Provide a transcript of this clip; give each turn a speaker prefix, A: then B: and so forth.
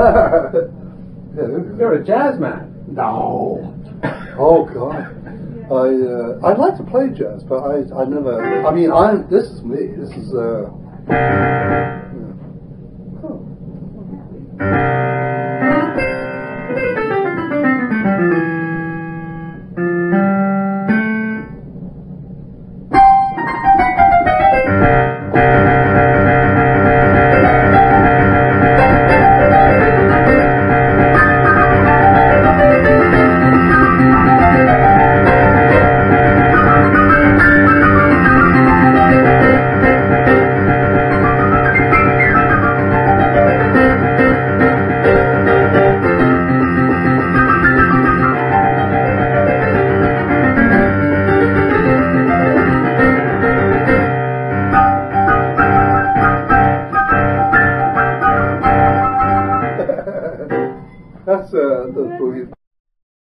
A: You're a jazz man.
B: No. Oh God. I uh, I'd like to play jazz, but I I never. I mean, I this is me. This is. Uh, yeah. essa da tua vida.